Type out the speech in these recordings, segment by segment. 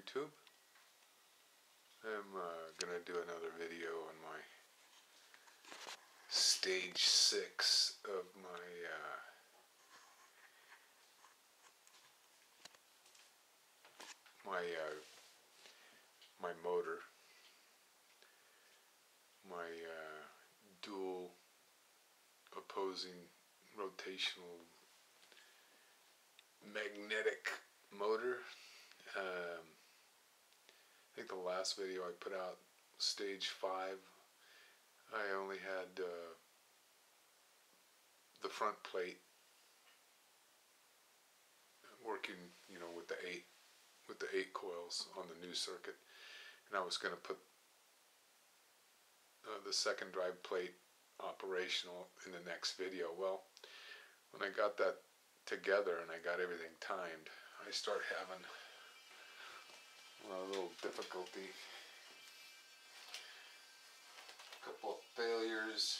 YouTube. I'm uh, gonna do another video on my stage six of my uh, my uh, my motor, my uh, dual opposing rotational magnetic motor. Um, the last video I put out, stage five, I only had uh, the front plate working, you know, with the eight with the eight coils on the new circuit, and I was going to put uh, the second drive plate operational in the next video. Well, when I got that together and I got everything timed, I start having a little difficulty. A couple of failures.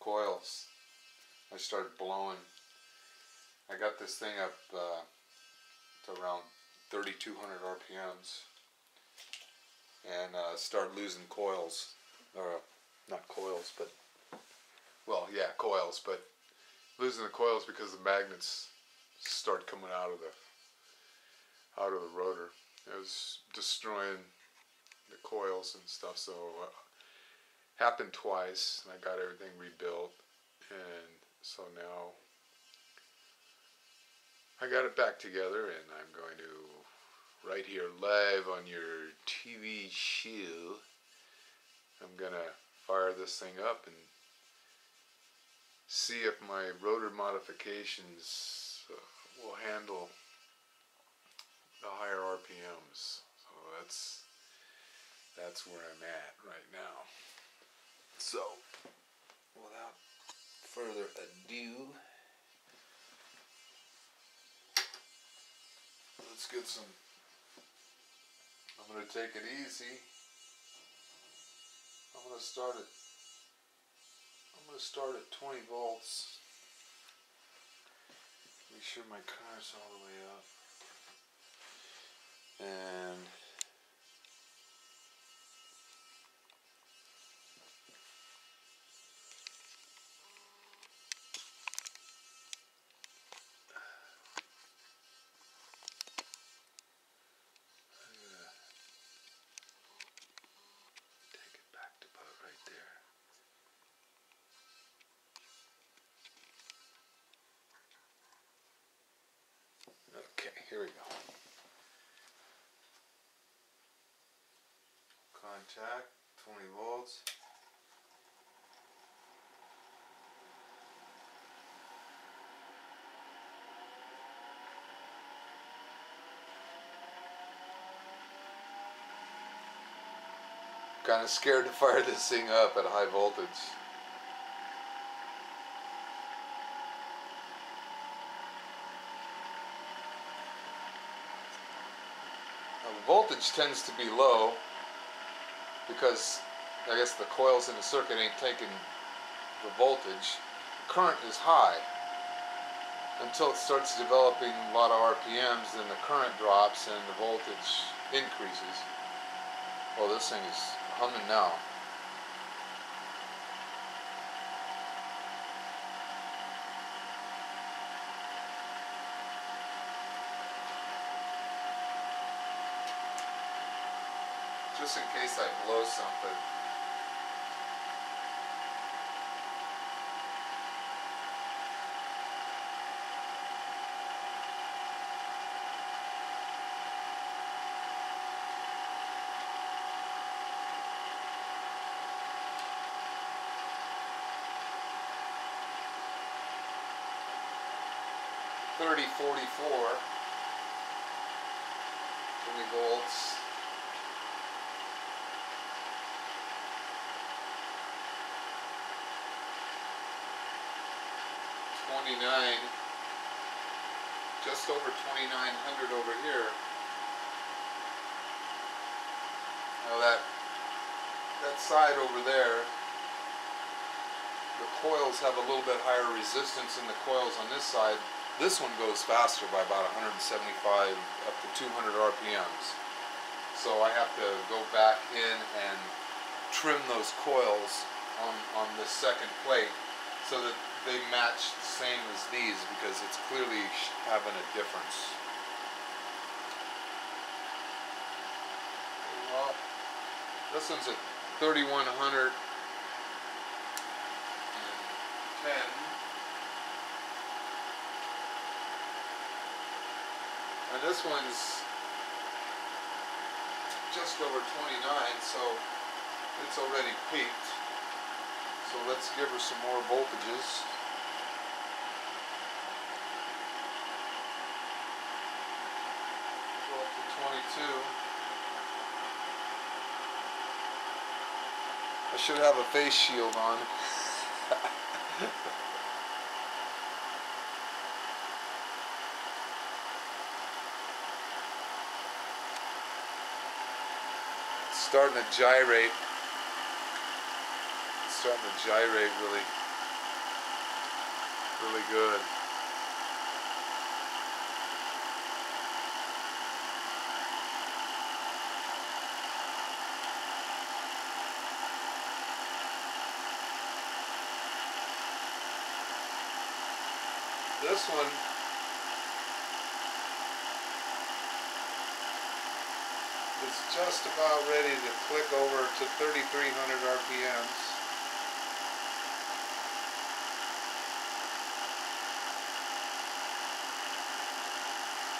Coils. I started blowing. I got this thing up uh, to around 3200 RPMs and uh, start losing coils. Or, not coils, but, well, yeah, coils, but losing the coils because the magnets start coming out of the out of the rotor. It was destroying the coils and stuff. So uh, happened twice, and I got everything rebuilt, and so now I got it back together, and I'm going to right here live on your TV show. I'm gonna fire this thing up and see if my rotor modifications uh, will handle the higher RPMs. So that's that's where I'm at right now. So without further ado, let's get some. I'm gonna take it easy. I'm gonna start it. I'm gonna start at 20 volts. Make sure my car's all the way up and take it back to about right there. Okay, here we go. Contact, 20 volts. Kind of scared to fire this thing up at high voltage. Voltage tends to be low because I guess the coils in the circuit ain't taking the voltage. Current is high until it starts developing a lot of RPMs, then the current drops and the voltage increases. Well, this thing is humming now. just in case I blow something. Thirty forty four. Can we go just over 2900 over here. Now that, that side over there, the coils have a little bit higher resistance than the coils on this side. This one goes faster by about 175 up to 200 RPMs. So I have to go back in and trim those coils on, on this second plate so that they match the same as these because it's clearly having a difference. Well, this one's at 3100 10. And this one's just over 29, so it's already peaked. So let's give her some more voltages. Go up to 22. I should have a face shield on. Starting to gyrate. It's starting to gyrate really, really good. This one is just about ready to click over to 3300 RPMs.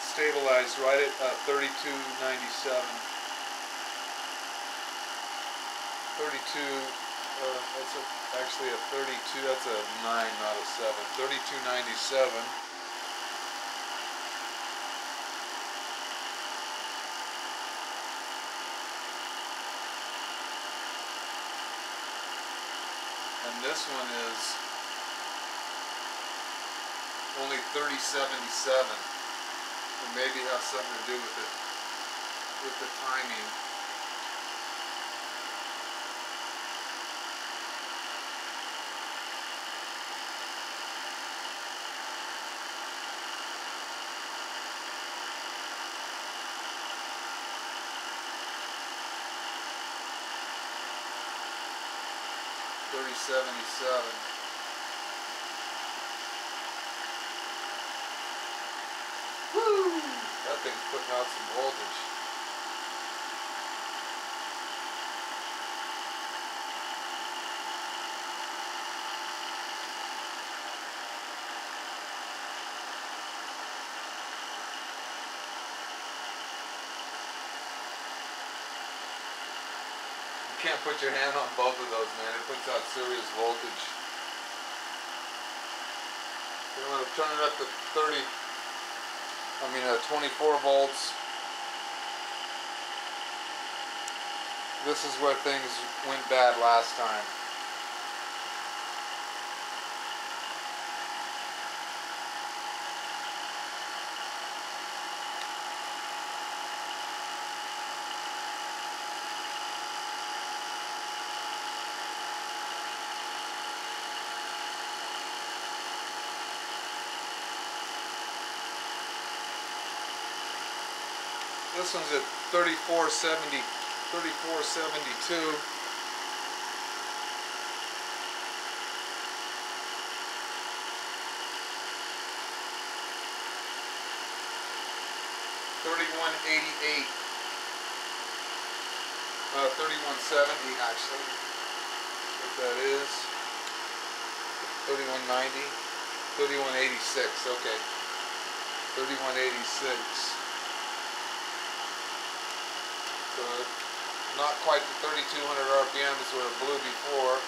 Stabilized right at uh, 3297. 32, uh, that's a, actually a 32, that's a 9, not a 7. 3297. And this one is only 3077. And maybe has something to do with it, with the timing. Thirty seventy seven. Woo! That thing's putting out some voltage. Can't put your hand on both of those, man. It puts out serious voltage. I'm gonna turn it up to 30. I mean, uh, 24 volts. This is where things went bad last time. This one's at 3470, 3472. Thirty-one eighty-eight. Uh, thirty-one seventy actually. What that is. Thirty-one ninety. Thirty-one eighty-six. Okay. Thirty-one eighty-six. Not quite the 3200 RPMs where it blew before.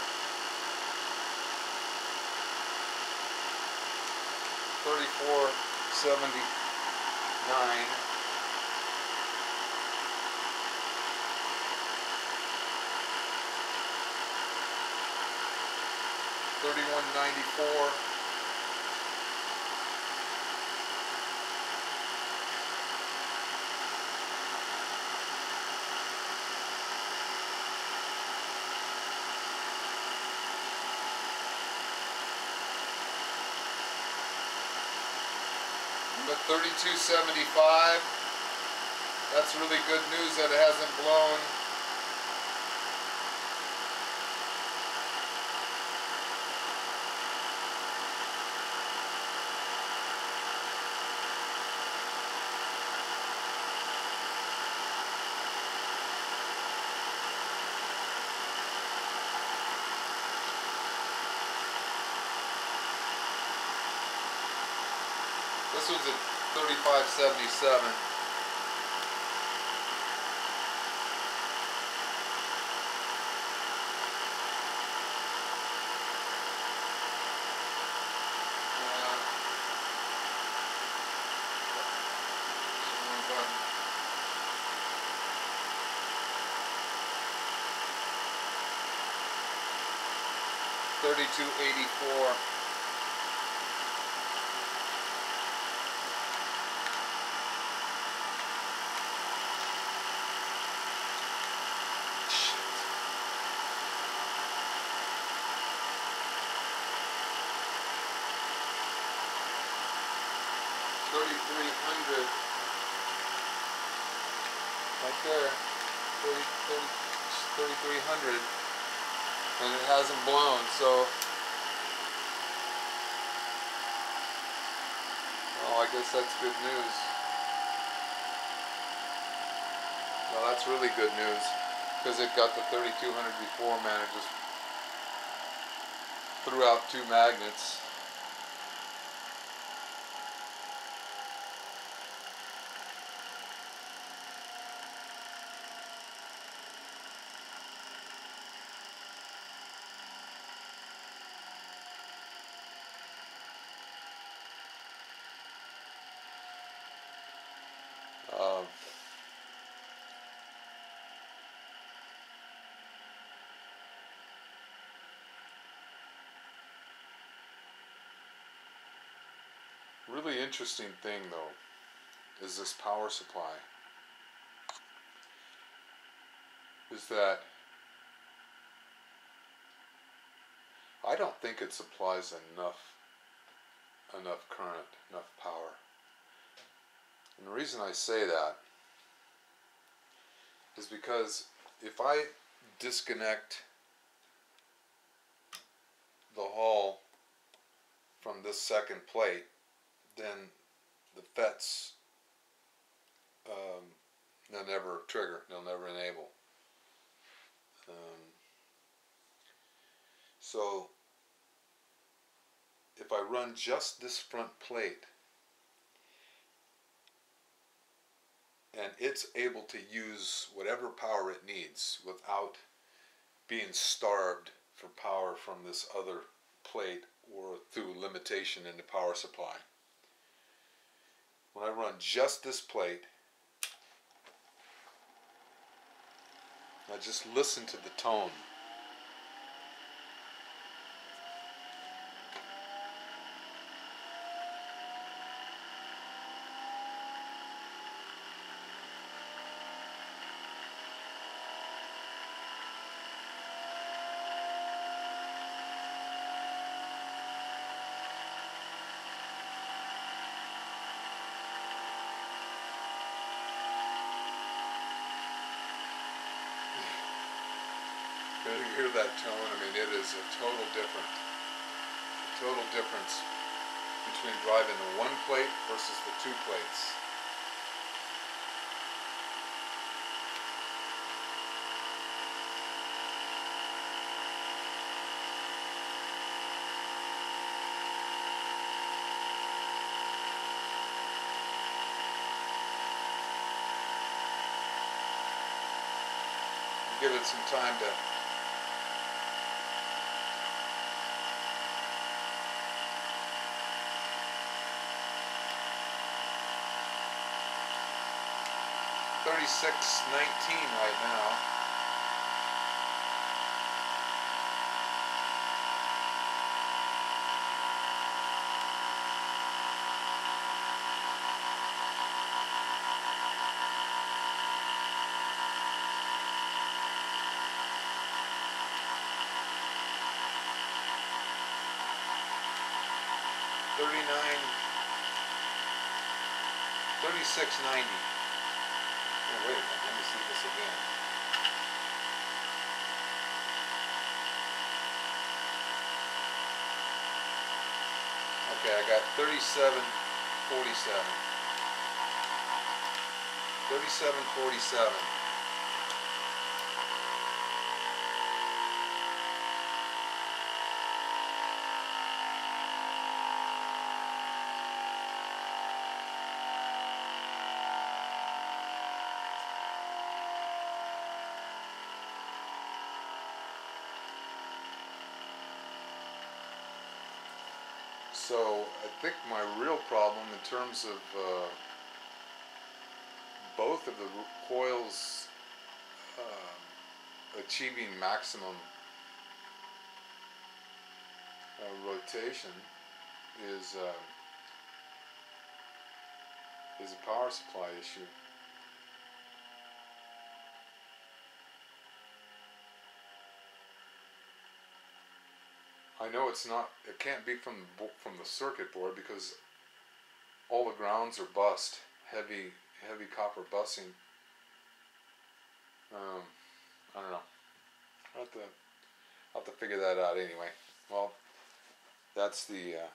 3479. Thirty-one ninety-four. At 3275. That's really good news that it hasn't blown. This was at 3577. Uh. Thirty-two eighty-four. Thirty-three hundred. Right there. Thirty, thirty, thirty-three hundred. And it hasn't blown, so. well I guess that's good news. Well, that's really good news. Because it got the 3200 before, man. It just threw out two magnets. Um, really interesting thing though is this power supply. Is that I don't think it supplies enough enough current, enough power. And the reason I say that is because if I disconnect the hull from this second plate, then the FETs um, they'll never trigger, they'll never enable. Um, so if I run just this front plate and it's able to use whatever power it needs without being starved for power from this other plate or through limitation in the power supply. When I run just this plate, I just listen to the tone. You hear that tone? I mean, it is a total different, total difference between driving the one plate versus the two plates. Give it some time to Thirty-six nineteen right now. Thirty-nine Thirty-six ninety. Oh, wait let me see this again. Okay, I got thirty-seven forty-seven. Thirty-seven forty-seven. So I think my real problem in terms of uh, both of the coils um achieving maximum uh, rotation is uh, is a power supply issue. I know it's not. It can't be from the from the circuit board because all the grounds are bust, heavy heavy copper busing. Um, I don't know. I'll have to I'll have to figure that out anyway. Well, that's the uh,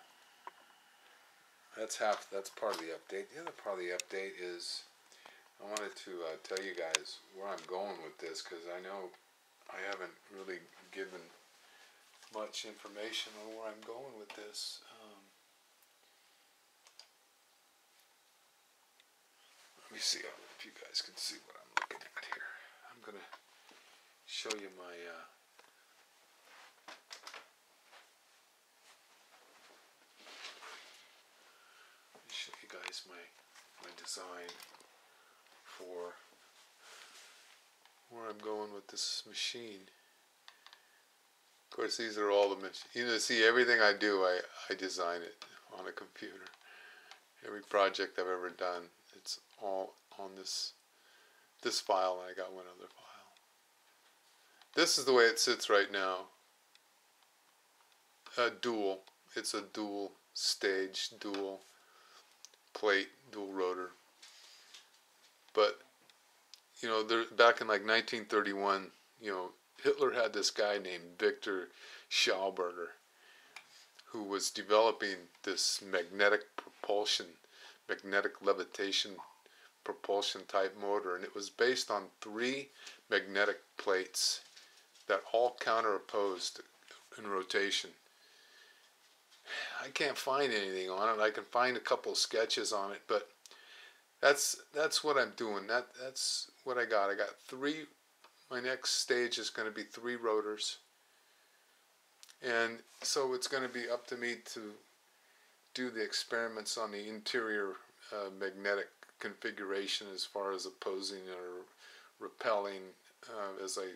that's half. That's part of the update. The other part of the update is I wanted to uh, tell you guys where I'm going with this because I know I haven't really given much information on where I'm going with this. Um, let me see if you guys can see what I'm looking at here. I'm gonna show you my. Uh, show you guys my my design for where I'm going with this machine. Of course, these are all the mach- you know. See, everything I do, I I design it on a computer. Every project I've ever done, it's all on this this file, and I got one other file. This is the way it sits right now. A dual. It's a dual stage, dual plate, dual rotor. But you know, there back in like 1931, you know, Hitler had this guy named Viktor Schauberger who was developing this magnetic propulsion, magnetic levitation propulsion type motor, and it was based on three magnetic plates that all counteropposed in rotation. I can't find anything on it. I can find a couple sketches on it, but that's that's what I'm doing. That that's what I got. I got three my next stage is going to be three rotors. And so it's going to be up to me to do the experiments on the interior uh, magnetic configuration as far as opposing or repelling uh, as I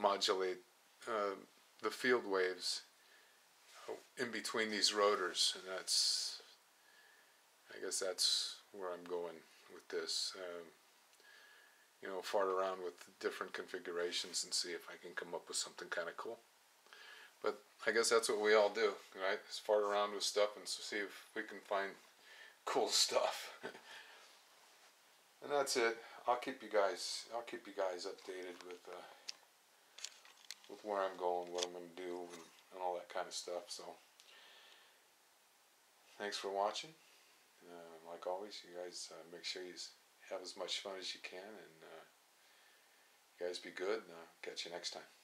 modulate uh, the field waves in between these rotors. And that's, I guess that's where I'm going with this. Um, you know, fart around with different configurations and see if I can come up with something kind of cool. But I guess that's what we all do, right? Is fart around with stuff and see if we can find cool stuff. and that's it. I'll keep you guys. I'll keep you guys updated with uh, with where I'm going, what I'm going to do, and, and all that kind of stuff. So, thanks for watching. Uh, like always, you guys uh, make sure you have as much fun as you can, and uh, guys be good. And, uh, catch you next time.